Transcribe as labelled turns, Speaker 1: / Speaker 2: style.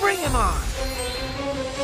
Speaker 1: Bring him on!